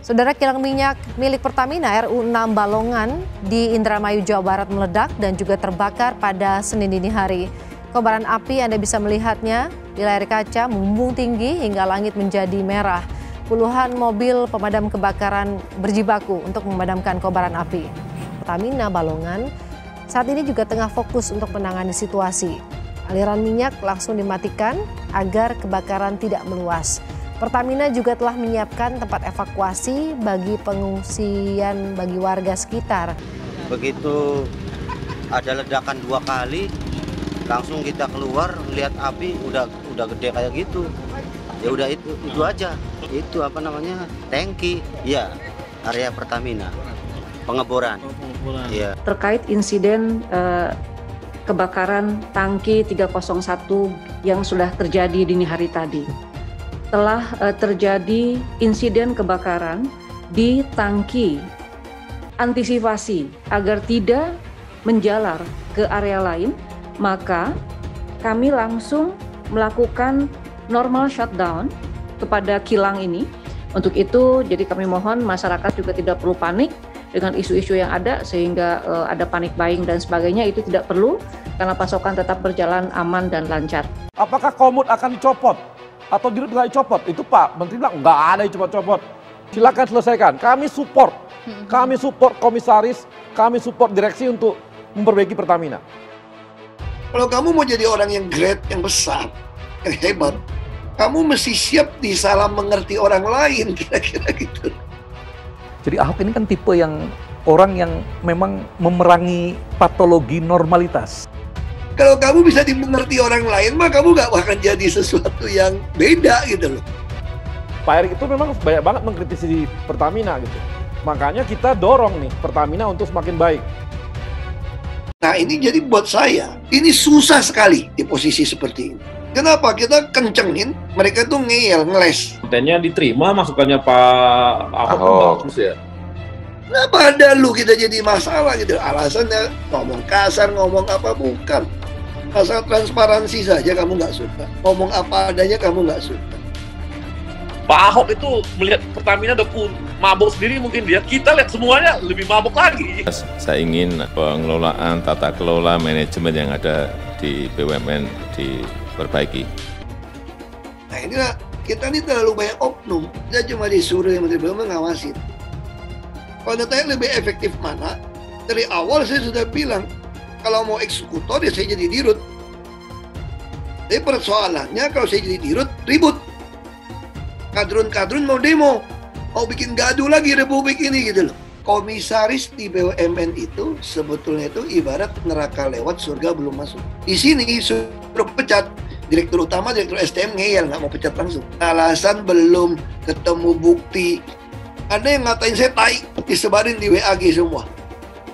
Saudara kilang minyak milik Pertamina RU6 Balongan di Indramayu, Jawa Barat meledak dan juga terbakar pada Senin dini hari. Kobaran api Anda bisa melihatnya di layar kaca membumbung tinggi hingga langit menjadi merah. Puluhan mobil pemadam kebakaran berjibaku untuk memadamkan kobaran api. Pertamina Balongan saat ini juga tengah fokus untuk menangani situasi. Aliran minyak langsung dimatikan agar kebakaran tidak meluas. Pertamina juga telah menyiapkan tempat evakuasi bagi pengungsian bagi warga sekitar. Begitu ada ledakan dua kali, langsung kita keluar lihat api udah udah gede kayak gitu. Ya udah itu itu aja. Itu apa namanya? Tangki. Ya, area Pertamina. Pengeboran. Iya. terkait insiden eh, kebakaran tangki 301 yang sudah terjadi dini hari tadi. Telah eh, terjadi insiden kebakaran di tangki antisipasi agar tidak menjalar ke area lain, maka kami langsung melakukan normal shutdown kepada kilang ini. Untuk itu, jadi kami mohon masyarakat juga tidak perlu panik dengan isu-isu yang ada sehingga uh, ada panik buying dan sebagainya itu tidak perlu karena pasokan tetap berjalan aman dan lancar. Apakah komut akan dicopot atau dirut nggak dicopot? Itu Pak Menteri bilang nggak ada yang copot-copot. Silakan selesaikan. Kami support, kami support komisaris, kami support direksi untuk memperbaiki Pertamina. Kalau kamu mau jadi orang yang great, yang besar, yang hebat, kamu mesti siap disalah mengerti orang lain, kira-kira gitu. Jadi Ahok ini kan tipe yang orang yang memang memerangi patologi normalitas. Kalau kamu bisa dimengerti orang lain, mah kamu gak akan jadi sesuatu yang beda gitu loh. Pak Erick itu memang banyak banget mengkritisi Pertamina gitu. Makanya kita dorong nih Pertamina untuk semakin baik. Nah ini jadi buat saya, ini susah sekali di posisi seperti ini. Kenapa? Kita kencengin, mereka tuh ngeyel, ngeles. kontennya diterima masukannya Pak Ahok, Ahok. bagus ya. Kenapa ada lu kita jadi masalah gitu? Alasannya ngomong kasar, ngomong apa bukan. Asal transparansi saja kamu nggak suka. Ngomong apa adanya kamu nggak suka. Pak Ahok itu melihat Pertamina udah pun mabuk sendiri mungkin dia. Kita lihat semuanya lebih mabuk lagi. Saya ingin pengelolaan tata kelola manajemen yang ada di BUMN diperbaiki. Nah inilah kita ini terlalu banyak oknum. Kita cuma disuruh yang Menteri BUMN ngawasin. Kalau ditanya lebih efektif mana, dari awal saya sudah bilang, kalau mau eksekutor ya saya jadi dirut. Tapi persoalannya kalau saya jadi dirut, ribut. Kadrun-kadrun mau demo, mau bikin gaduh lagi republik ini gitu loh. Komisaris di BUMN itu sebetulnya itu ibarat neraka lewat surga belum masuk. Di sini suruh pecat direktur utama, direktur SDM ngeyel nggak mau pecat langsung. Alasan belum ketemu bukti. Ada yang ngatain saya tai, disebarin di WAG semua.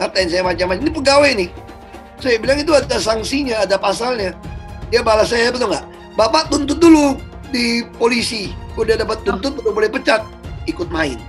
Ngatain saya macam-macam. Ini pegawai nih. Saya bilang itu ada sanksinya, ada pasalnya. Dia balas saya betul nggak? Bapak tuntut dulu di polisi. Udah dapat tuntut, udah boleh pecat. Ikut main.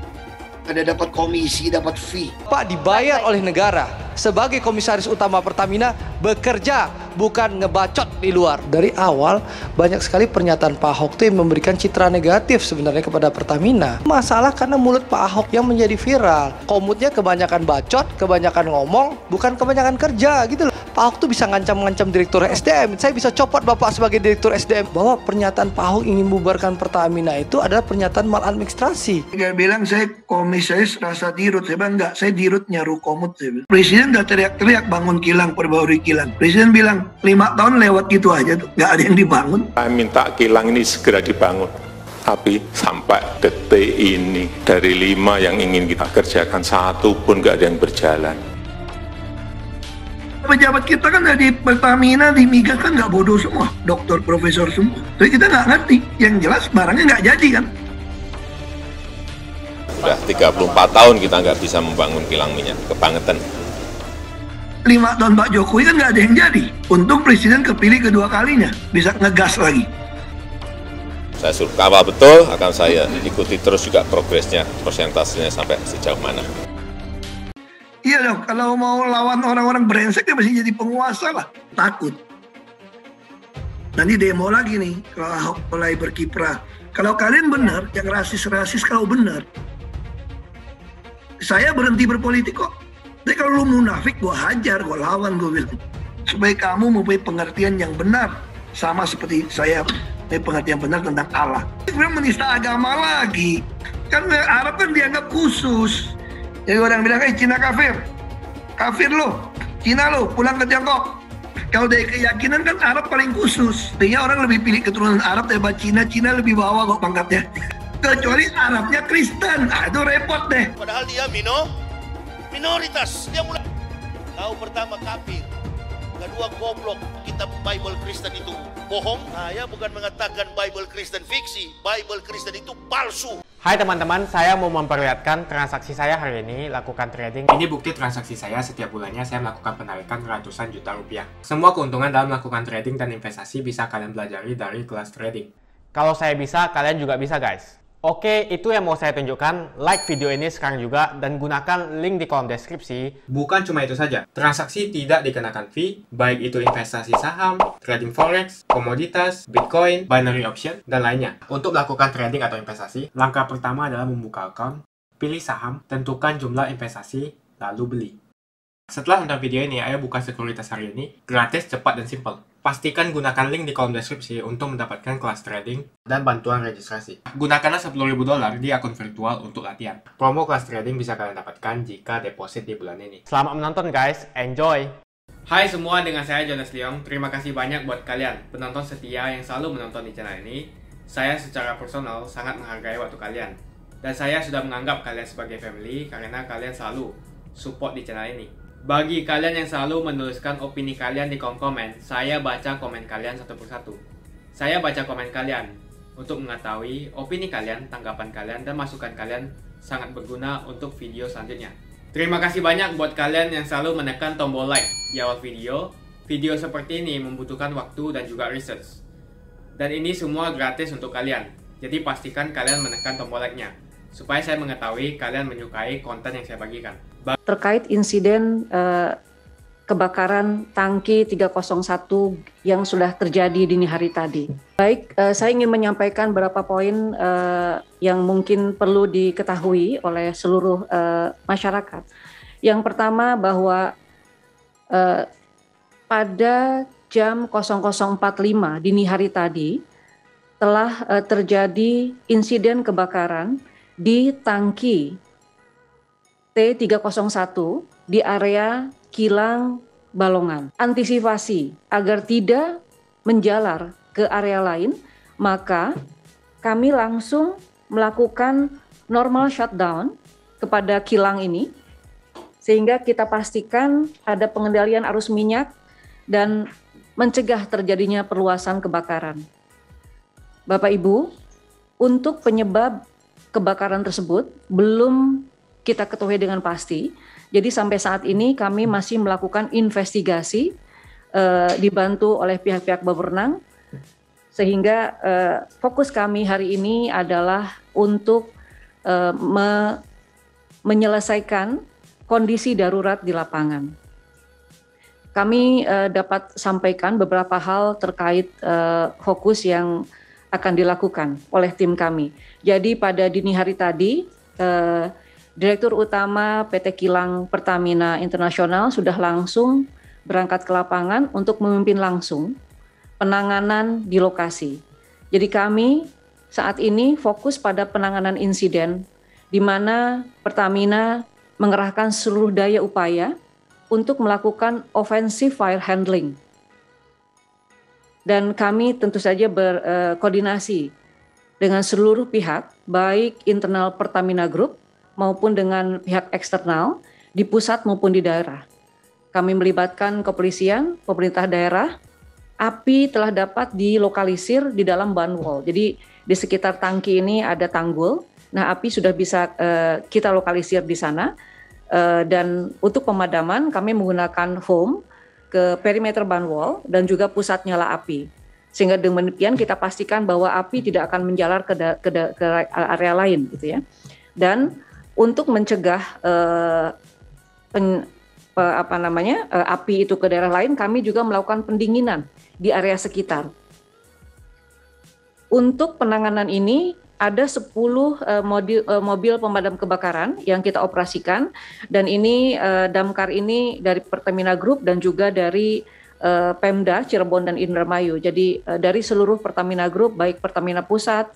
Ada dapat komisi, dapat fee. Pak dibayar oleh negara sebagai komisaris utama Pertamina bekerja bukan ngebacot di luar. Dari awal banyak sekali pernyataan Pak Ahok itu yang memberikan citra negatif sebenarnya kepada Pertamina. Masalah karena mulut Pak Ahok yang menjadi viral. Komutnya kebanyakan bacot, kebanyakan ngomong, bukan kebanyakan kerja gitu loh. Pak Ahok tuh bisa ngancam-ngancam direktur SDM. Saya bisa copot Bapak sebagai direktur SDM. Bahwa pernyataan Pak Ahok ingin membubarkan Pertamina itu adalah pernyataan maladministrasi. Dia bilang saya komisaris rasa dirut. Saya bilang enggak, saya dirutnya Rukomut. Saya bilang. Presiden nggak teriak-teriak bangun kilang, perbaharui kilang. Presiden bilang lima tahun lewat gitu aja tuh, nggak ada yang dibangun. Saya minta kilang ini segera dibangun. Tapi sampai detik ini dari lima yang ingin kita kerjakan satu pun nggak ada yang berjalan. Pejabat kita kan dari Pertamina, di Migas kan nggak bodoh semua, dokter, profesor semua. Tapi kita nggak ngerti. Yang jelas barangnya nggak jadi kan. Sudah 34 tahun kita nggak bisa membangun kilang minyak. Kebangetan. Lima tahun Pak Jokowi kan nggak ada yang jadi. Untung Presiden kepilih kedua kalinya, bisa ngegas lagi. Saya suruh kawal betul, akan saya ikuti terus juga progresnya, persentasenya sampai sejauh mana. Iya dong, kalau mau lawan orang-orang brengsek ya mesti jadi penguasa lah. Takut. Nanti demo lagi nih kalau Ahok mulai berkiprah. Kalau kalian benar, yang rasis-rasis kalau benar, saya berhenti berpolitik kok. Tapi kalau lu munafik, gue hajar, gue lawan, gue bilang. Supaya kamu mempunyai pengertian yang benar. Sama seperti saya mempunyai pengertian benar tentang Allah. Kemudian menista agama lagi. Kan Arab kan dianggap khusus. Jadi orang bilang, eh Cina kafir. Kafir lo. Cina lo, pulang ke Tiongkok. Kalau dari keyakinan kan Arab paling khusus. Artinya orang lebih pilih keturunan Arab daripada Cina. Cina lebih bawah kok pangkatnya. Kecuali Arabnya Kristen. Ah, itu repot deh. Padahal dia mino, minoritas. Dia mulai. Kau pertama kafir. Kedua goblok. Kitab Bible Kristen itu bohong. Saya bukan mengatakan Bible Kristen fiksi. Bible Kristen itu palsu. Hai teman-teman, saya mau memperlihatkan transaksi saya hari ini lakukan trading. Ini bukti transaksi saya setiap bulannya saya melakukan penarikan ratusan juta rupiah. Semua keuntungan dalam melakukan trading dan investasi bisa kalian pelajari dari kelas trading. Kalau saya bisa, kalian juga bisa guys. Oke, itu yang mau saya tunjukkan. Like video ini sekarang juga dan gunakan link di kolom deskripsi. Bukan cuma itu saja, transaksi tidak dikenakan fee, baik itu investasi saham, trading forex, komoditas, bitcoin, binary option, dan lainnya. Untuk melakukan trading atau investasi, langkah pertama adalah membuka account, pilih saham, tentukan jumlah investasi, lalu beli. Setelah nonton video ini, ayo buka sekuritas hari ini, gratis, cepat, dan simple. Pastikan gunakan link di kolom deskripsi untuk mendapatkan kelas trading dan bantuan registrasi. Gunakanlah 10.000 dolar di akun virtual untuk latihan. Promo kelas trading bisa kalian dapatkan jika deposit di bulan ini. Selamat menonton guys, enjoy! Hai semua, dengan saya Jonas Leong. Terima kasih banyak buat kalian, penonton setia yang selalu menonton di channel ini. Saya secara personal sangat menghargai waktu kalian. Dan saya sudah menganggap kalian sebagai family karena kalian selalu support di channel ini. Bagi kalian yang selalu menuliskan opini kalian di kolom komen, saya baca komen kalian satu persatu. Saya baca komen kalian untuk mengetahui opini kalian, tanggapan kalian, dan masukan kalian sangat berguna untuk video selanjutnya. Terima kasih banyak buat kalian yang selalu menekan tombol like di awal video. Video seperti ini membutuhkan waktu dan juga research. Dan ini semua gratis untuk kalian. Jadi pastikan kalian menekan tombol like-nya supaya saya mengetahui kalian menyukai konten yang saya bagikan. Terkait insiden uh, kebakaran tangki 301 yang sudah terjadi dini hari tadi. Baik, uh, saya ingin menyampaikan beberapa poin uh, yang mungkin perlu diketahui oleh seluruh uh, masyarakat. Yang pertama bahwa uh, pada jam 00.45 dini hari tadi telah uh, terjadi insiden kebakaran di tangki T301 di area kilang Balongan. Antisipasi agar tidak menjalar ke area lain, maka kami langsung melakukan normal shutdown kepada kilang ini sehingga kita pastikan ada pengendalian arus minyak dan mencegah terjadinya perluasan kebakaran. Bapak Ibu, untuk penyebab kebakaran tersebut belum kita ketahui dengan pasti. Jadi sampai saat ini kami masih melakukan investigasi uh, dibantu oleh pihak-pihak berwenang sehingga uh, fokus kami hari ini adalah untuk uh, me menyelesaikan kondisi darurat di lapangan. Kami uh, dapat sampaikan beberapa hal terkait uh, fokus yang akan dilakukan oleh tim kami. Jadi pada dini hari tadi, eh, Direktur Utama PT Kilang Pertamina Internasional sudah langsung berangkat ke lapangan untuk memimpin langsung penanganan di lokasi. Jadi kami saat ini fokus pada penanganan insiden di mana Pertamina mengerahkan seluruh daya upaya untuk melakukan offensive fire handling dan kami tentu saja berkoordinasi dengan seluruh pihak, baik internal Pertamina Group maupun dengan pihak eksternal di pusat maupun di daerah. Kami melibatkan kepolisian, pemerintah daerah. Api telah dapat dilokalisir di dalam banwall. Jadi di sekitar tangki ini ada tanggul. Nah, api sudah bisa uh, kita lokalisir di sana. Uh, dan untuk pemadaman kami menggunakan foam ke perimeter banwall dan juga pusat nyala api. Sehingga dengan demikian kita pastikan bahwa api tidak akan menjalar ke, da, ke, da, ke area lain gitu ya. Dan untuk mencegah uh, pen, uh, apa namanya uh, api itu ke daerah lain, kami juga melakukan pendinginan di area sekitar. Untuk penanganan ini ada 10 uh, mobil, uh, mobil pemadam kebakaran yang kita operasikan dan ini uh, damkar ini dari Pertamina Group dan juga dari Pemda Cirebon dan Indramayu. Jadi dari seluruh Pertamina Group baik Pertamina Pusat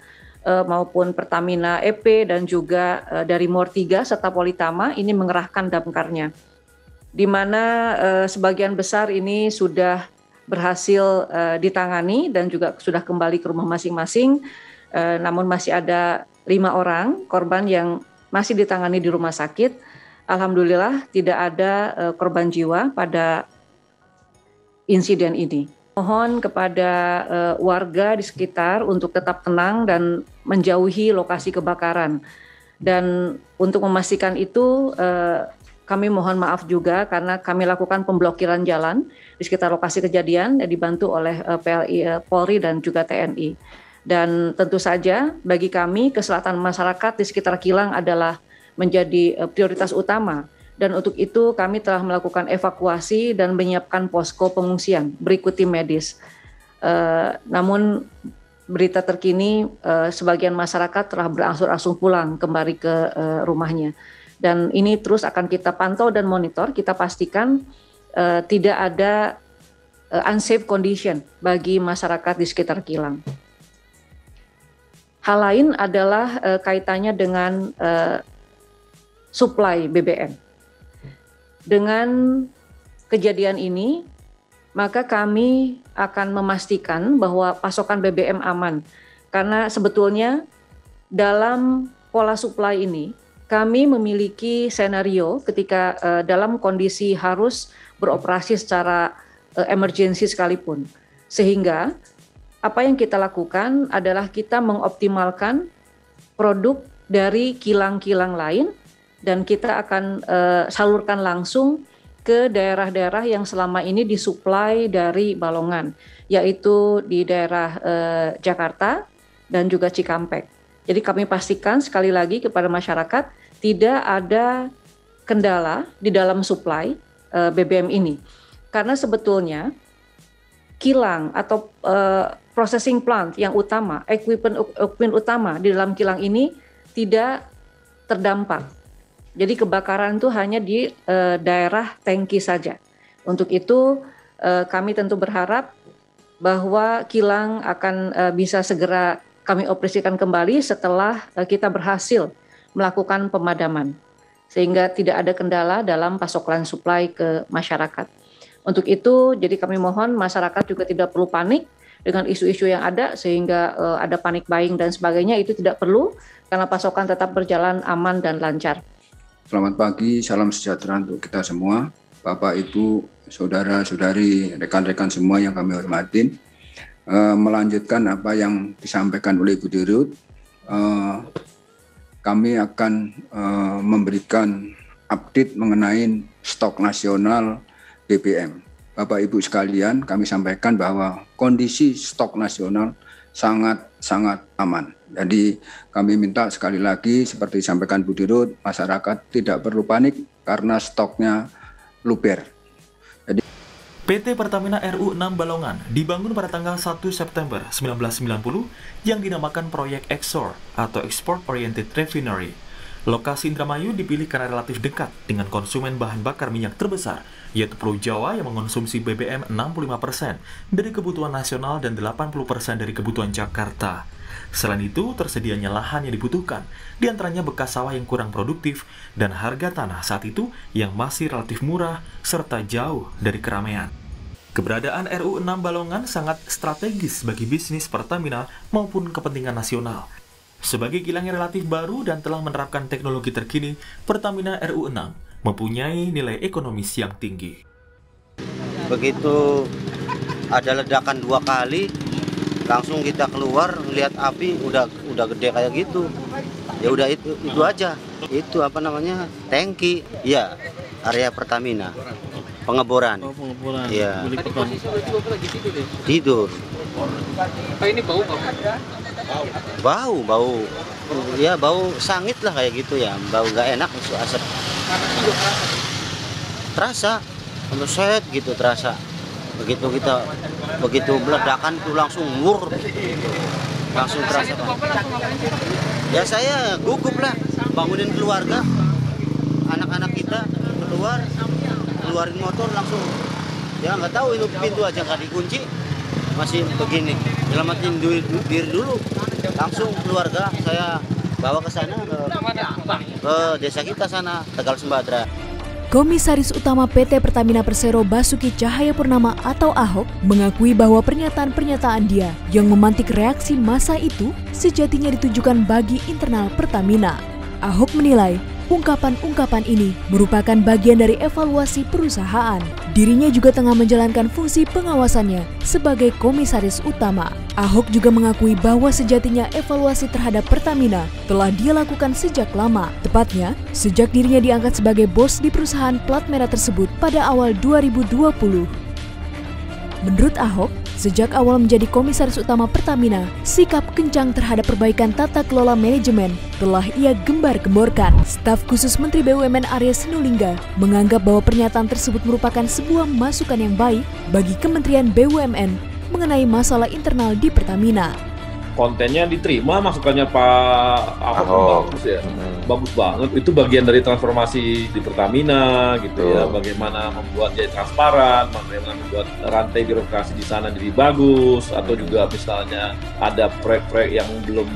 uh, maupun Pertamina EP dan juga uh, dari Mortiga serta Politama ini mengerahkan damkarnya. Di mana uh, sebagian besar ini sudah berhasil uh, ditangani dan juga sudah kembali ke rumah masing-masing. Uh, namun masih ada lima orang korban yang masih ditangani di rumah sakit. Alhamdulillah tidak ada uh, korban jiwa pada insiden ini. Mohon kepada uh, warga di sekitar untuk tetap tenang dan menjauhi lokasi kebakaran. Dan untuk memastikan itu, uh, kami mohon maaf juga karena kami lakukan pemblokiran jalan di sekitar lokasi kejadian yang dibantu oleh uh, PLI, uh, Polri dan juga TNI. Dan tentu saja bagi kami keselamatan masyarakat di sekitar kilang adalah menjadi uh, prioritas utama. Dan untuk itu kami telah melakukan evakuasi dan menyiapkan posko pengungsian berikut tim medis. Uh, namun berita terkini uh, sebagian masyarakat telah berangsur-angsur pulang kembali ke uh, rumahnya dan ini terus akan kita pantau dan monitor. Kita pastikan uh, tidak ada uh, unsafe condition bagi masyarakat di sekitar kilang. Hal lain adalah uh, kaitannya dengan uh, supply BBM. Dengan kejadian ini, maka kami akan memastikan bahwa pasokan BBM aman. Karena sebetulnya dalam pola supply ini kami memiliki senario ketika uh, dalam kondisi harus beroperasi secara uh, emergensi sekalipun. Sehingga apa yang kita lakukan adalah kita mengoptimalkan produk dari kilang-kilang lain dan kita akan uh, salurkan langsung ke daerah-daerah yang selama ini disuplai dari Balongan, yaitu di daerah uh, Jakarta dan juga Cikampek. Jadi kami pastikan sekali lagi kepada masyarakat tidak ada kendala di dalam supply uh, eh, BBM ini. Karena sebetulnya kilang atau uh, processing plant yang utama, equipment equipment utama di dalam kilang ini tidak terdampak. Jadi kebakaran itu hanya di uh, daerah tangki saja. Untuk itu uh, kami tentu berharap bahwa kilang akan uh, bisa segera kami operasikan kembali setelah uh, kita berhasil melakukan pemadaman sehingga tidak ada kendala dalam pasokan suplai ke masyarakat. Untuk itu, jadi kami mohon masyarakat juga tidak perlu panik dengan isu-isu yang ada sehingga uh, ada panik buying dan sebagainya itu tidak perlu karena pasokan tetap berjalan aman dan lancar. Selamat pagi, salam sejahtera untuk kita semua, Bapak, Ibu, saudara-saudari, rekan-rekan semua yang kami hormatin. Uh, melanjutkan apa yang disampaikan oleh Ibu Dirut, uh, kami akan uh, memberikan update mengenai stok nasional BBM. Bapak Ibu sekalian, kami sampaikan bahwa kondisi stok nasional sangat-sangat aman. Jadi kami minta sekali lagi seperti disampaikan Bu Dirut, masyarakat tidak perlu panik karena stoknya luber. PT Pertamina RU 6 Balongan dibangun pada tanggal 1 September 1990 yang dinamakan proyek EXOR atau Export Oriented Refinery. Lokasi Indramayu dipilih karena relatif dekat dengan konsumen bahan bakar minyak terbesar, yaitu Pulau Jawa yang mengonsumsi BBM 65% dari kebutuhan nasional dan 80% dari kebutuhan Jakarta. Selain itu, tersedianya lahan yang dibutuhkan, di antaranya bekas sawah yang kurang produktif dan harga tanah saat itu yang masih relatif murah serta jauh dari keramaian. Keberadaan RU 6 Balongan sangat strategis bagi bisnis Pertamina maupun kepentingan nasional. Sebagai kilang yang relatif baru dan telah menerapkan teknologi terkini, Pertamina RU 6 mempunyai nilai ekonomis yang tinggi. Begitu ada ledakan dua kali, langsung kita keluar lihat api udah udah gede kayak gitu. Ya udah itu itu aja. Itu apa namanya? Tangki. Ya, area Pertamina pengeboran. Oh, pengeboran. Iya. Tidur. Apa ini bau bau? Bau, bau. Ya bau sangit lah kayak gitu ya. Bau nggak enak itu asap. Terasa, set gitu terasa. Begitu kita begitu meledakan itu langsung mur. langsung terasa ya saya gugup lah. Bangunin keluarga. Anak-anak kita keluar keluarin motor langsung. Ya nggak tahu itu pintu aja nggak dikunci. Masih begini. Nyelamatin diri dulu. Langsung keluarga saya bawa ke sana ke, ke desa kita sana Tegal Sembadra Komisaris Utama PT Pertamina Persero Basuki Cahaya Purnama atau Ahok mengakui bahwa pernyataan-pernyataan dia yang memantik reaksi masa itu sejatinya ditujukan bagi internal Pertamina. Ahok menilai ungkapan-ungkapan ini merupakan bagian dari evaluasi perusahaan. Dirinya juga tengah menjalankan fungsi pengawasannya sebagai komisaris utama. Ahok juga mengakui bahwa sejatinya evaluasi terhadap Pertamina telah dia lakukan sejak lama, tepatnya sejak dirinya diangkat sebagai bos di perusahaan plat merah tersebut pada awal 2020. Menurut Ahok, Sejak awal menjadi komisaris utama Pertamina, sikap kencang terhadap perbaikan tata kelola manajemen telah ia gembar-gemborkan. Staf khusus Menteri BUMN Arya Sinulinga menganggap bahwa pernyataan tersebut merupakan sebuah masukan yang baik bagi Kementerian BUMN mengenai masalah internal di Pertamina kontennya diterima masukannya Pak Ahok, Ahok. bagus ya. Hmm. bagus banget. Itu bagian dari transformasi di Pertamina gitu ya. Bagaimana membuat jadi transparan bagaimana membuat rantai birokrasi di sana jadi bagus atau juga misalnya ada proyek-proyek yang belum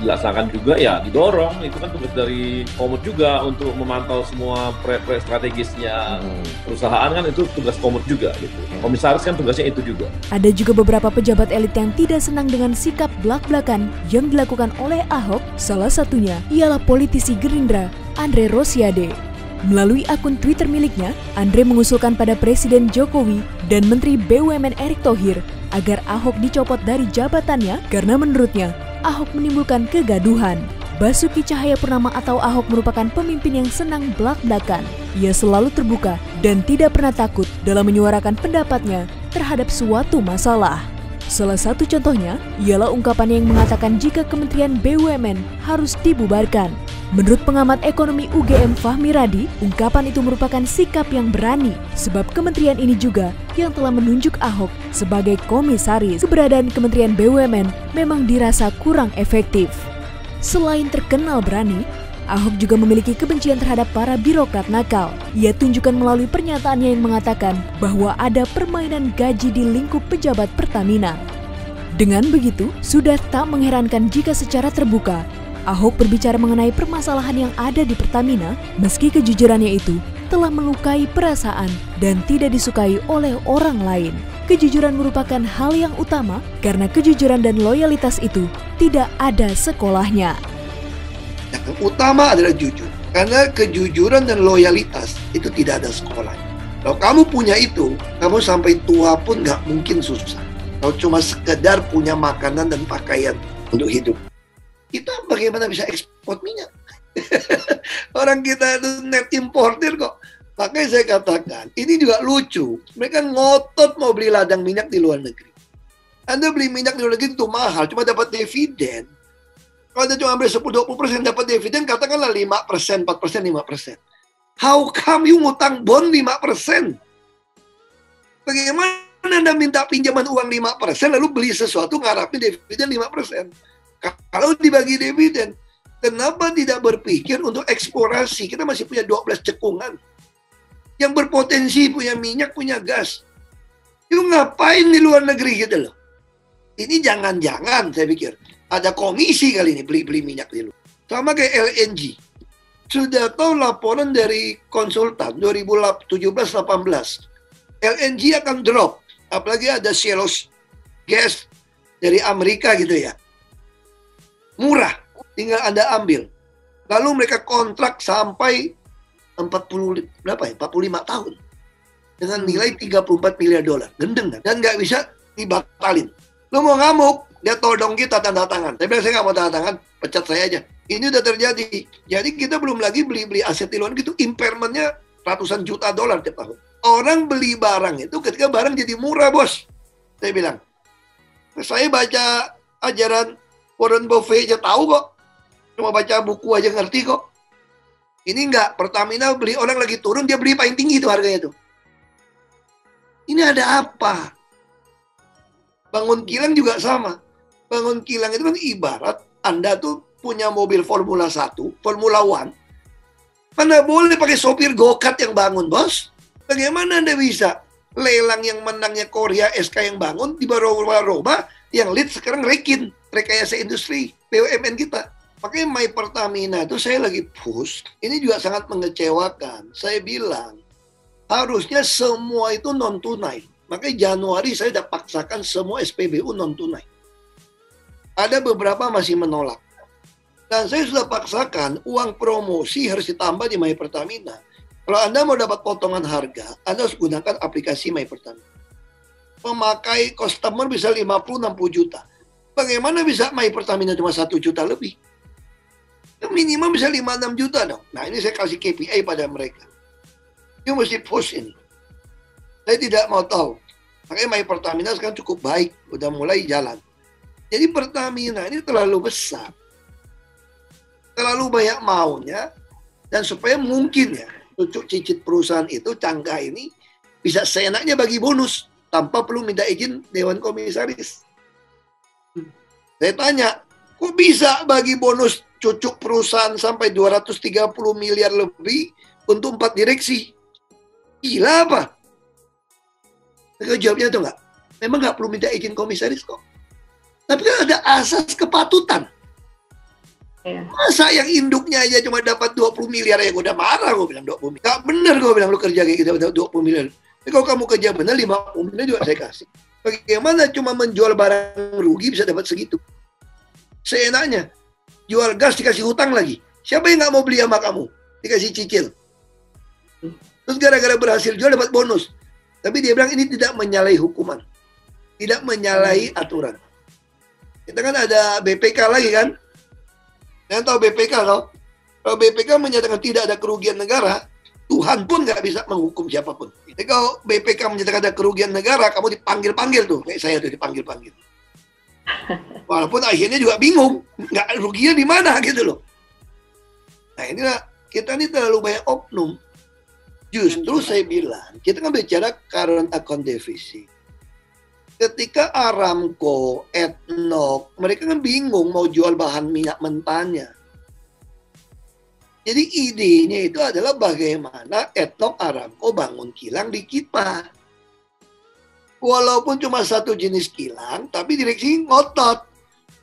dilaksanakan juga ya didorong. Itu kan tugas dari Komut juga untuk memantau semua proyek-proyek strategisnya hmm. perusahaan kan itu tugas Komut juga gitu. Hmm. komisaris kan tugasnya itu juga. Ada juga beberapa pejabat elit yang tidak senang dengan sikap belak-belakan yang dilakukan oleh Ahok. Salah satunya ialah politisi Gerindra Andre Rosiade. Melalui akun Twitter miliknya, Andre mengusulkan pada Presiden Jokowi dan Menteri BUMN Erick Thohir agar Ahok dicopot dari jabatannya karena menurutnya Ahok menimbulkan kegaduhan. Basuki Cahaya Purnama atau Ahok merupakan pemimpin yang senang belak-belakan. Ia selalu terbuka dan tidak pernah takut dalam menyuarakan pendapatnya terhadap suatu masalah. Salah satu contohnya ialah ungkapan yang mengatakan jika Kementerian BUMN harus dibubarkan. Menurut pengamat ekonomi UGM Fahmi Radi, ungkapan itu merupakan sikap yang berani sebab kementerian ini juga yang telah menunjuk Ahok sebagai komisaris. Keberadaan Kementerian BUMN memang dirasa kurang efektif. Selain terkenal berani, Ahok juga memiliki kebencian terhadap para birokrat nakal. Ia tunjukkan melalui pernyataannya yang mengatakan bahwa ada permainan gaji di lingkup pejabat Pertamina. Dengan begitu, sudah tak mengherankan jika secara terbuka Ahok berbicara mengenai permasalahan yang ada di Pertamina, meski kejujurannya itu telah melukai perasaan dan tidak disukai oleh orang lain. Kejujuran merupakan hal yang utama karena kejujuran dan loyalitas itu tidak ada sekolahnya. Yang utama adalah jujur. Karena kejujuran dan loyalitas itu tidak ada sekolahnya. Kalau kamu punya itu, kamu sampai tua pun nggak mungkin susah. Kalau cuma sekedar punya makanan dan pakaian untuk hidup kita bagaimana bisa ekspor minyak? Orang kita itu net importer kok. Makanya saya katakan, ini juga lucu. Mereka ngotot mau beli ladang minyak di luar negeri. Anda beli minyak di luar negeri itu mahal, cuma dapat dividen. Kalau Anda cuma ambil 10-20 persen dapat dividen, katakanlah 5 persen, 4 persen, 5 persen. How come you ngutang bond 5 persen? Bagaimana Anda minta pinjaman uang 5 persen, lalu beli sesuatu ngarapin dividen 5 persen? Kalau dibagi dividen, kenapa tidak berpikir untuk eksplorasi? Kita masih punya 12 cekungan yang berpotensi punya minyak, punya gas. Itu ngapain di luar negeri gitu loh. Ini jangan-jangan saya pikir ada komisi kali ini beli-beli minyak di luar. Sama kayak LNG. Sudah tahu laporan dari konsultan 2017-18. LNG akan drop. Apalagi ada sales gas dari Amerika gitu ya murah, tinggal Anda ambil. Lalu mereka kontrak sampai 40 berapa ya? 45 tahun. Dengan nilai 34 miliar dolar. Gendeng kan? Dan nggak bisa dibatalin. Lu mau ngamuk, dia todong kita tanda tangan. Tapi saya nggak mau tanda tangan, pecat saya aja. Ini udah terjadi. Jadi kita belum lagi beli-beli aset di luar gitu, impairmentnya ratusan juta dolar tiap tahun. Orang beli barang itu ketika barang jadi murah, bos. Saya bilang, saya baca ajaran Warren Buffett aja tahu kok. Cuma baca buku aja ngerti kok. Ini enggak, Pertamina beli orang lagi turun, dia beli paling tinggi itu harganya tuh. Ini ada apa? Bangun kilang juga sama. Bangun kilang itu kan ibarat Anda tuh punya mobil Formula 1, Formula One, mana boleh pakai sopir go-kart yang bangun, bos? Bagaimana Anda bisa lelang yang menangnya Korea SK yang bangun di roba yang lead sekarang Rekin, rekayasa industri, BUMN kita. Makanya My Pertamina itu saya lagi push, ini juga sangat mengecewakan. Saya bilang, harusnya semua itu non tunai. Makanya Januari saya sudah paksakan semua SPBU non tunai. Ada beberapa masih menolak. Dan saya sudah paksakan uang promosi harus ditambah di My Pertamina. Kalau Anda mau dapat potongan harga, Anda harus gunakan aplikasi My Pertamina. Memakai customer bisa 50-60 juta. Bagaimana bisa My Pertamina cuma 1 juta lebih? Minimum bisa 5-6 juta dong. Nah ini saya kasih KPI pada mereka. You mesti push ini. Saya tidak mau tahu. Makanya My Pertamina sekarang cukup baik. Udah mulai jalan. Jadi Pertamina ini terlalu besar. Terlalu banyak maunya. Dan supaya mungkin ya, cucuk cicit perusahaan itu, cangkah ini, bisa seenaknya bagi bonus. Tanpa perlu minta izin Dewan Komisaris. Saya tanya, kok bisa bagi bonus cucuk perusahaan sampai 230 miliar lebih untuk empat direksi? Gila apa? Mereka jawabnya itu enggak. Memang nggak perlu minta izin komisaris kok. Tapi kan ada asas kepatutan. Ya. Masa yang induknya aja cuma dapat 20 miliar ya gue udah marah gue bilang 20 miliar. Gak bener gue bilang lu kerja kayak gitu dapat 20 miliar. Tapi kalau kamu kerja bener 50 miliar juga saya kasih. Bagaimana cuma menjual barang rugi bisa dapat segitu? Seenaknya. Jual gas dikasih hutang lagi. Siapa yang nggak mau beli sama kamu? Dikasih cicil. Terus gara-gara berhasil jual dapat bonus. Tapi dia bilang ini tidak menyalahi hukuman. Tidak menyalahi aturan. Kita kan ada BPK lagi kan? Yang tahu BPK loh. Kalau BPK menyatakan tidak ada kerugian negara, Tuhan pun nggak bisa menghukum siapa pun. Jadi kalau BPK menyatakan ada kerugian negara, kamu dipanggil-panggil tuh. Kayak saya tuh dipanggil-panggil. Walaupun akhirnya juga bingung, nggak ruginya di mana gitu loh. Nah inilah kita ini terlalu banyak oknum. Justru saya bilang, kita kan bicara current account deficit. Ketika Aramco, Etnok, mereka kan bingung mau jual bahan minyak mentahnya. Jadi idenya itu adalah bagaimana Etnok Aramco bangun kilang di kita. Walaupun cuma satu jenis kilang, tapi direksi ngotot.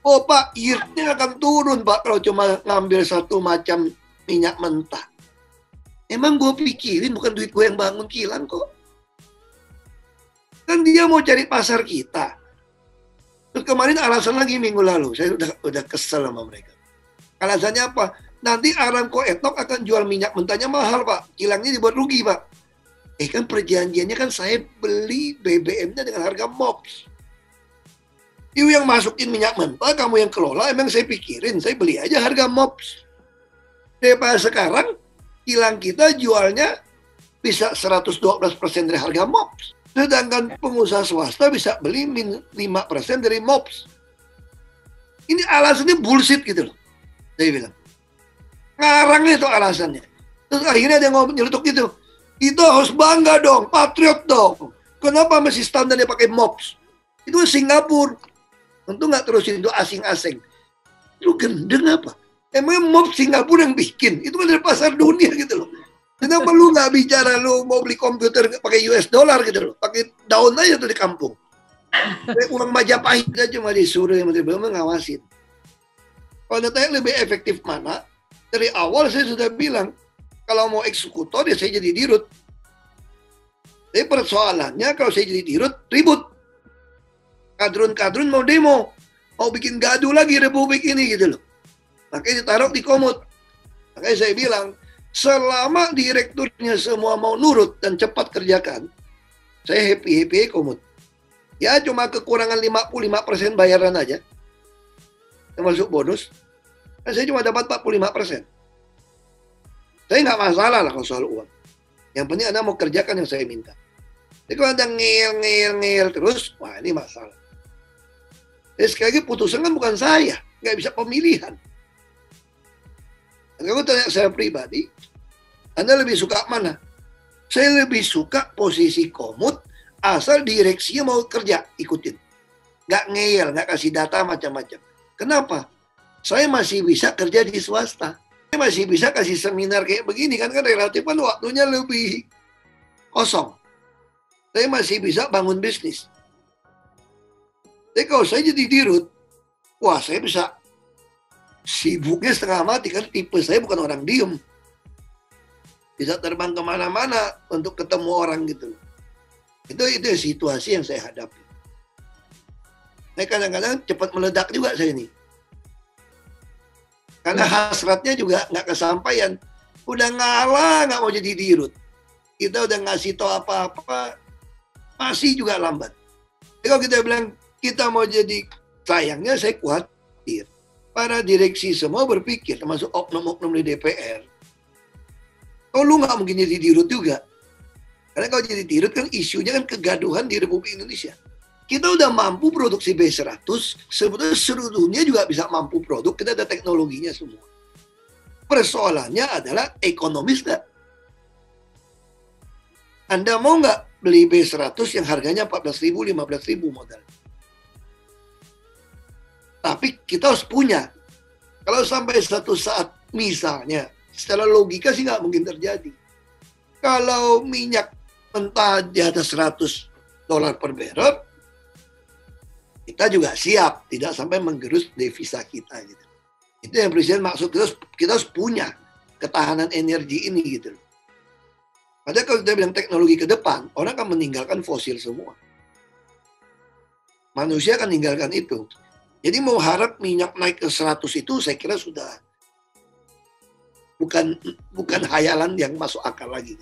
Oh Pak, yieldnya akan turun Pak kalau cuma ngambil satu macam minyak mentah. Emang gue pikirin bukan duit gue yang bangun kilang kok. Kan dia mau cari pasar kita. Terus kemarin alasan lagi minggu lalu, saya udah udah kesel sama mereka. Alasannya apa? Nanti Aramco Etnok akan jual minyak mentahnya mahal pak, kilangnya dibuat rugi pak. Eh kan perjanjiannya kan saya beli BBM-nya dengan harga MOPS. Itu yang masukin minyak mentah, kamu yang kelola, emang saya pikirin, saya beli aja harga MOPS. Daripada sekarang, kilang kita jualnya bisa 112% dari harga MOPS. Sedangkan pengusaha swasta bisa beli 5% dari MOPS. Ini alasannya bullshit gitu loh. Saya bilang. Ngarang itu alasannya. Terus akhirnya dia ngomong nyelutuk gitu. Itu harus bangga dong, patriot dong. Kenapa masih standarnya pakai MOPS? Itu Singapura. Tentu nggak terusin itu asing-asing. Lu gendeng apa? Emang MOPS Singapura yang bikin? Itu kan dari pasar dunia gitu loh. Kenapa lu nggak bicara lu mau beli komputer pakai US dollar gitu loh? Pakai daun aja tuh di kampung. Uang Majapahit aja cuma disuruh yang Menteri BUMN ngawasin. Kalau ditanya lebih efektif mana, dari awal saya sudah bilang, kalau mau eksekutor ya saya jadi dirut. Tapi persoalannya kalau saya jadi dirut, ribut. Kadrun-kadrun mau demo, mau bikin gaduh lagi republik ini gitu loh. Makanya ditaruh di komut. Makanya saya bilang, selama direkturnya semua mau nurut dan cepat kerjakan, saya happy-happy komut. Ya cuma kekurangan 55% bayaran aja. Termasuk bonus. Dan saya cuma dapat 45%. Saya nggak masalah lah kalau soal uang. Yang penting Anda mau kerjakan yang saya minta. Jadi kalau Anda ngeyel-ngeyel-ngeyel terus, wah ini masalah. Jadi sekali lagi putusan kan bukan saya. Nggak bisa pemilihan. Kalau tanya saya pribadi, Anda lebih suka mana? Saya lebih suka posisi komut asal direksinya mau kerja, ikutin. nggak ngeyel, nggak kasih data macam-macam. Kenapa? Saya masih bisa kerja di swasta. Masih bisa kasih seminar kayak begini kan kan relatif kan waktunya lebih kosong. Saya masih bisa bangun bisnis. Tapi kalau saya jadi dirut, wah saya bisa sibuknya setengah mati kan tipe saya bukan orang diem. Bisa terbang ke mana-mana untuk ketemu orang gitu. Itu itu situasi yang saya hadapi. Nah kadang-kadang cepat meledak juga saya ini. Karena hasratnya juga nggak kesampaian. Udah ngalah nggak mau jadi dirut. Kita udah ngasih tau apa-apa, masih juga lambat. Jadi kalau kita bilang kita mau jadi sayangnya saya khawatir para direksi semua berpikir termasuk oknum-oknum di DPR oh lu nggak mungkin jadi dirut juga karena kalau jadi dirut kan isunya kan kegaduhan di Republik Indonesia kita udah mampu produksi B100 sebetulnya seluruh dunia juga bisa mampu produk kita ada teknologinya semua persoalannya adalah ekonomis nggak anda mau nggak beli B100 yang harganya 14.000, 15.000 modal? Tapi kita harus punya. Kalau sampai satu saat misalnya, secara logika sih nggak mungkin terjadi. Kalau minyak mentah di atas 100 dolar per barrel, kita juga siap tidak sampai menggerus devisa kita gitu. Itu yang presiden maksud kita, kita harus punya ketahanan energi ini gitu. Padahal kalau kita bilang teknologi ke depan, orang akan meninggalkan fosil semua. Manusia akan meninggalkan itu. Jadi mau harap minyak naik ke 100 itu saya kira sudah bukan bukan hayalan yang masuk akal lagi.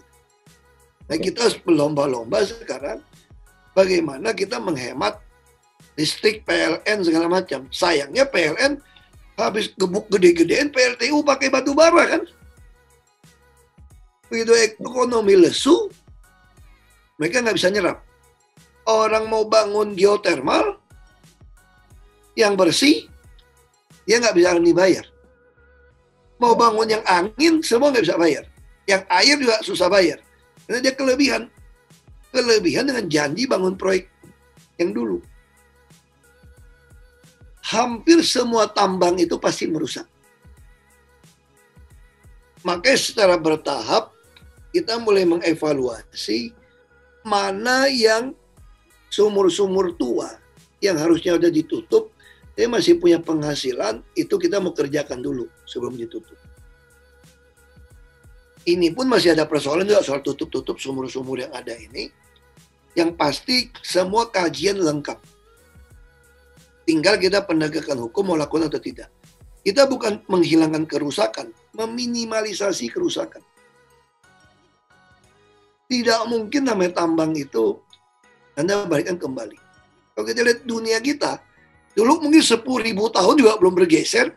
Nah kita harus berlomba-lomba sekarang bagaimana kita menghemat listrik PLN segala macam. Sayangnya PLN habis gebuk gede-gedean PLTU pakai batu bara kan. Begitu ekonomi lesu, mereka nggak bisa nyerap. Orang mau bangun geotermal, yang bersih, dia nggak bisa dibayar. Mau bangun yang angin, semua nggak bisa bayar. Yang air juga susah bayar. Karena dia kelebihan. Kelebihan dengan janji bangun proyek yang dulu. Hampir semua tambang itu pasti merusak. Makanya secara bertahap kita mulai mengevaluasi mana yang sumur-sumur tua yang harusnya sudah ditutup dia masih punya penghasilan, itu kita mau kerjakan dulu sebelum ditutup. Ini pun masih ada persoalan juga soal tutup-tutup sumur-sumur yang ada ini. Yang pasti semua kajian lengkap. Tinggal kita penegakan hukum mau lakukan atau tidak. Kita bukan menghilangkan kerusakan, meminimalisasi kerusakan. Tidak mungkin namanya tambang itu Anda balikkan kembali. Kalau kita lihat dunia kita, Dulu mungkin 10 ribu tahun juga belum bergeser.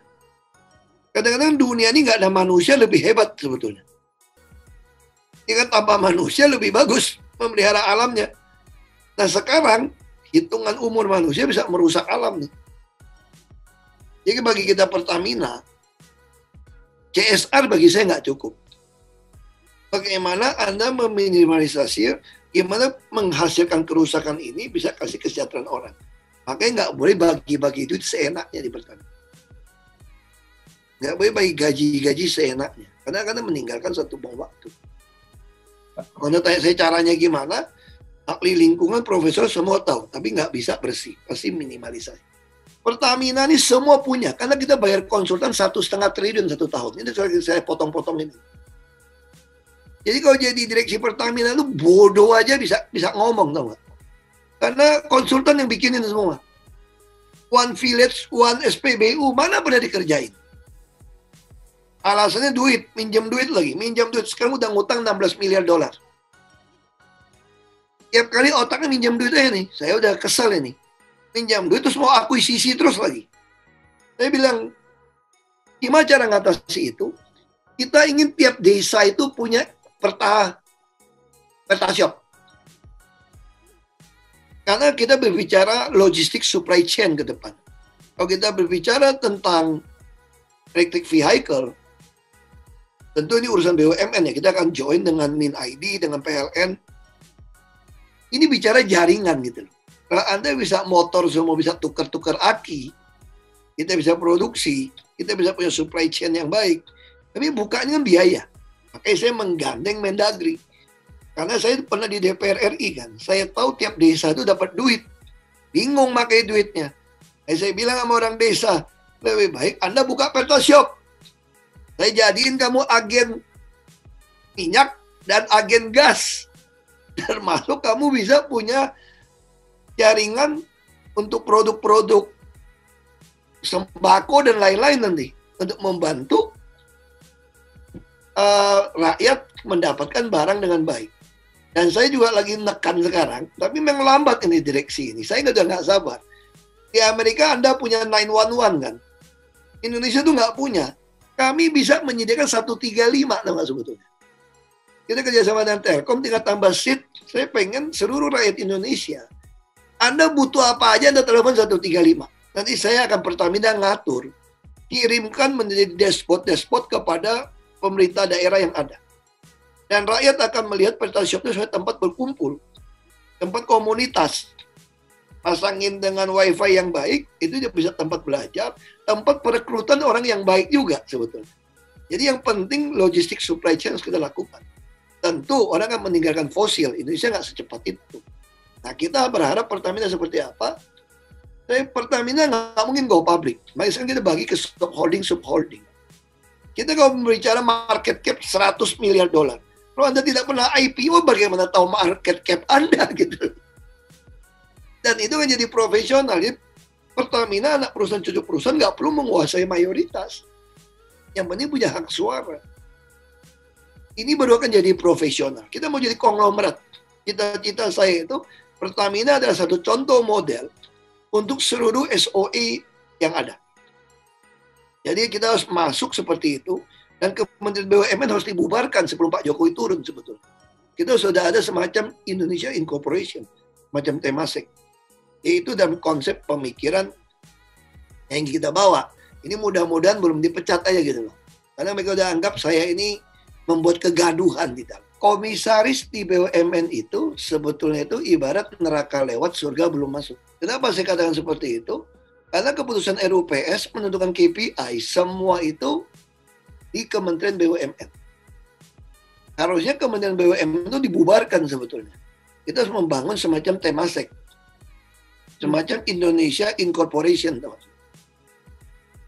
Kadang-kadang dunia ini nggak ada manusia lebih hebat sebetulnya. Ini kan tanpa manusia lebih bagus memelihara alamnya. Nah sekarang hitungan umur manusia bisa merusak alam nih. Jadi bagi kita Pertamina, CSR bagi saya nggak cukup. Bagaimana Anda meminimalisasi, gimana menghasilkan kerusakan ini bisa kasih kesejahteraan orang. Makanya nggak boleh bagi-bagi duit seenaknya di Pertamina. Nggak boleh bagi gaji-gaji seenaknya. Karena karena meninggalkan satu bom waktu. Kalau tanya saya caranya gimana, ahli lingkungan, profesor semua tahu. Tapi nggak bisa bersih. Pasti minimalisasi. Pertamina ini semua punya. Karena kita bayar konsultan satu setengah triliun satu tahun. Ini saya potong-potong ini. Jadi kalau jadi direksi Pertamina itu bodoh aja bisa bisa ngomong tau gak? Karena konsultan yang bikinin semua. One Village, One SPBU, mana pernah dikerjain? Alasannya duit, minjem duit lagi, minjem duit. Sekarang udah ngutang 16 miliar dolar. Tiap kali otaknya minjem duit aja nih, saya udah kesel ini. Minjam duit terus mau akuisisi terus lagi. Saya bilang, gimana cara ngatasi itu? Kita ingin tiap desa itu punya peta, peta shop karena kita berbicara logistik supply chain ke depan. Kalau kita berbicara tentang electric vehicle, tentu ini urusan BUMN ya. Kita akan join dengan Min ID, dengan PLN. Ini bicara jaringan gitu loh. Kalau Anda bisa motor semua bisa tukar-tukar aki, kita bisa produksi, kita bisa punya supply chain yang baik. Tapi bukanya kan biaya. Makanya saya menggandeng Mendagri. Karena saya pernah di DPR RI kan. Saya tahu tiap desa itu dapat duit. Bingung pakai duitnya. Eh, saya bilang sama orang desa, lebih baik Anda buka petrol shop. Saya jadiin kamu agen minyak dan agen gas. Termasuk kamu bisa punya jaringan untuk produk-produk sembako dan lain-lain nanti untuk membantu uh, rakyat mendapatkan barang dengan baik. Dan saya juga lagi nekan sekarang, tapi memang lambat ini direksi ini. Saya udah nggak sabar. Di Amerika Anda punya 911 kan? Indonesia tuh nggak punya. Kami bisa menyediakan 135 nama sebetulnya. Kita kerjasama dengan Telkom, tinggal tambah seat. Saya pengen seluruh rakyat Indonesia. Anda butuh apa aja, Anda telepon 135. Nanti saya akan Pertamina ngatur. Kirimkan menjadi despot-despot kepada pemerintah daerah yang ada. Dan rakyat akan melihat Pertamina Shop itu sebagai tempat berkumpul. Tempat komunitas pasangin dengan wifi yang baik, itu dia bisa tempat belajar, tempat perekrutan orang yang baik juga sebetulnya. Jadi yang penting logistik supply chain harus kita lakukan. Tentu orang akan meninggalkan fosil, Indonesia nggak secepat itu. Nah kita berharap Pertamina seperti apa? Tapi Pertamina nggak mungkin go public. Makanya kita bagi ke sub holding sub holding. Kita kalau berbicara market cap 100 miliar dolar. Kalau Anda tidak pernah IPO, bagaimana tahu market cap Anda gitu? Dan itu kan jadi profesional. Jadi Pertamina anak perusahaan cucu perusahaan nggak perlu menguasai mayoritas. Yang penting punya hak suara. Ini baru akan jadi profesional. Kita mau jadi konglomerat. Cita-cita saya itu Pertamina adalah satu contoh model untuk seluruh SOE yang ada. Jadi kita harus masuk seperti itu dan Kementerian BUMN harus dibubarkan sebelum Pak Jokowi turun sebetulnya. Kita sudah ada semacam Indonesia Incorporation, macam Temasek itu dalam konsep pemikiran yang kita bawa. Ini mudah-mudahan belum dipecat aja gitu loh. Karena mereka udah anggap saya ini membuat kegaduhan di dalam. Komisaris di BUMN itu sebetulnya itu ibarat neraka lewat surga belum masuk. Kenapa saya katakan seperti itu? Karena keputusan RUPS menentukan KPI semua itu di Kementerian BUMN. Harusnya Kementerian BUMN itu dibubarkan sebetulnya. Kita harus membangun semacam temasek semacam Indonesia Incorporation.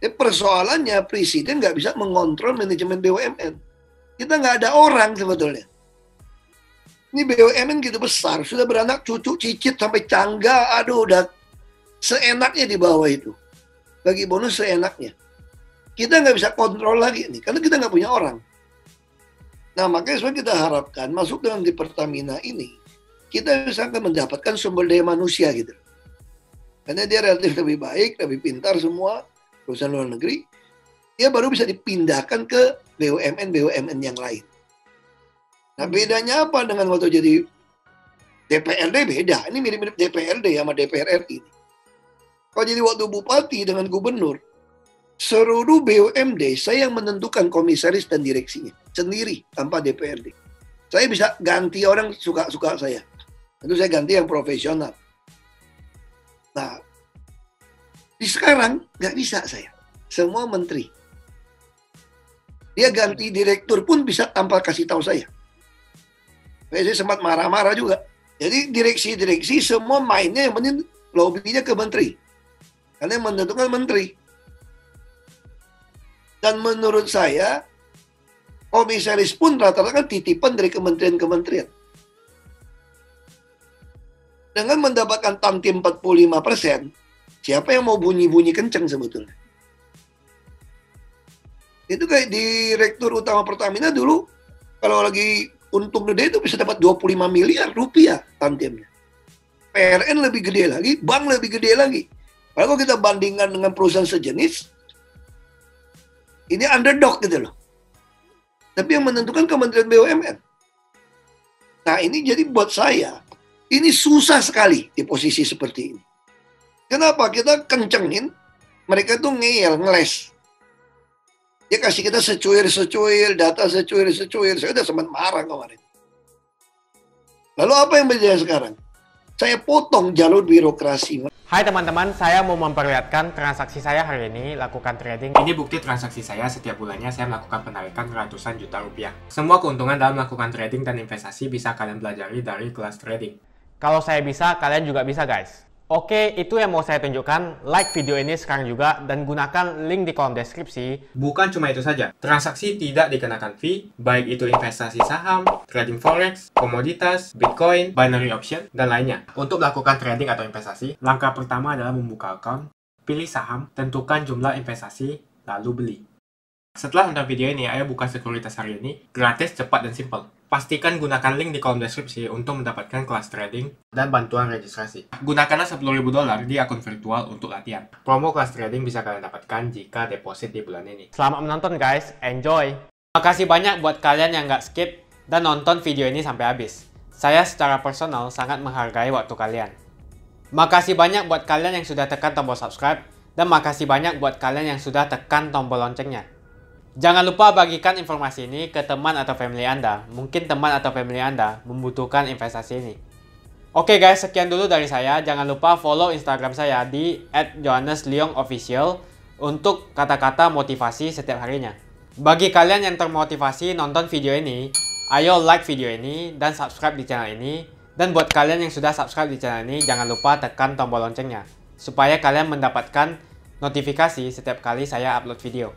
Jadi persoalannya presiden nggak bisa mengontrol manajemen BUMN. Kita nggak ada orang sebetulnya. Ini BUMN gitu besar, sudah beranak cucu, cicit sampai cangga, aduh udah seenaknya di bawah itu. Bagi bonus seenaknya. Kita nggak bisa kontrol lagi nih, karena kita nggak punya orang. Nah makanya sebenarnya kita harapkan masuk dalam di Pertamina ini, kita bisa mendapatkan sumber daya manusia gitu. Karena dia relatif lebih baik, lebih pintar semua perusahaan luar negeri, dia baru bisa dipindahkan ke BUMN BUMN yang lain. Nah bedanya apa dengan waktu jadi DPRD beda. Ini mirip-mirip DPRD sama DPR RI. Kalau jadi waktu bupati dengan gubernur, seluruh BUMD saya yang menentukan komisaris dan direksinya sendiri tanpa DPRD. Saya bisa ganti orang suka-suka saya. Tentu saya ganti yang profesional. Nah, di sekarang nggak bisa saya. Semua menteri. Dia ganti direktur pun bisa tanpa kasih tahu saya. Saya sempat marah-marah juga. Jadi direksi-direksi semua mainnya yang penting lobbynya ke menteri. Karena yang menentukan menteri. Dan menurut saya, komisaris pun rata-rata kan titipan dari kementerian-kementerian dengan mendapatkan tantim 45 persen, siapa yang mau bunyi-bunyi kenceng sebetulnya? Itu kayak direktur utama Pertamina dulu, kalau lagi untung gede itu bisa dapat 25 miliar rupiah tantimnya. PRN lebih gede lagi, bank lebih gede lagi. Kalau kita bandingkan dengan perusahaan sejenis, ini underdog gitu loh. Tapi yang menentukan Kementerian BUMN. Nah ini jadi buat saya, ini susah sekali di posisi seperti ini. Kenapa? Kita kencengin, mereka tuh ngeyel, ngeles. Dia kasih kita secuil-secuil, data secuil-secuil. Saya udah sempat marah kemarin. Lalu apa yang berjaya sekarang? Saya potong jalur birokrasi. Hai teman-teman, saya mau memperlihatkan transaksi saya hari ini lakukan trading. Ini bukti transaksi saya setiap bulannya saya melakukan penarikan ratusan juta rupiah. Semua keuntungan dalam melakukan trading dan investasi bisa kalian pelajari dari kelas trading. Kalau saya bisa, kalian juga bisa guys. Oke, itu yang mau saya tunjukkan. Like video ini sekarang juga dan gunakan link di kolom deskripsi. Bukan cuma itu saja, transaksi tidak dikenakan fee, baik itu investasi saham, trading forex, komoditas, bitcoin, binary option, dan lainnya. Untuk melakukan trading atau investasi, langkah pertama adalah membuka account, pilih saham, tentukan jumlah investasi, lalu beli. Setelah nonton video ini, ayo buka sekuritas hari ini, gratis, cepat, dan simple. Pastikan gunakan link di kolom deskripsi untuk mendapatkan kelas trading dan bantuan registrasi. Gunakanlah 10.000 dolar di akun virtual untuk latihan. Promo kelas trading bisa kalian dapatkan jika deposit di bulan ini. Selamat menonton guys, enjoy! Makasih banyak buat kalian yang nggak skip dan nonton video ini sampai habis. Saya secara personal sangat menghargai waktu kalian. Makasih banyak buat kalian yang sudah tekan tombol subscribe dan makasih banyak buat kalian yang sudah tekan tombol loncengnya. Jangan lupa bagikan informasi ini ke teman atau family Anda. Mungkin teman atau family Anda membutuhkan investasi ini. Oke guys, sekian dulu dari saya. Jangan lupa follow Instagram saya di @johannesleongofficial untuk kata-kata motivasi setiap harinya. Bagi kalian yang termotivasi nonton video ini, ayo like video ini dan subscribe di channel ini. Dan buat kalian yang sudah subscribe di channel ini, jangan lupa tekan tombol loncengnya supaya kalian mendapatkan notifikasi setiap kali saya upload video.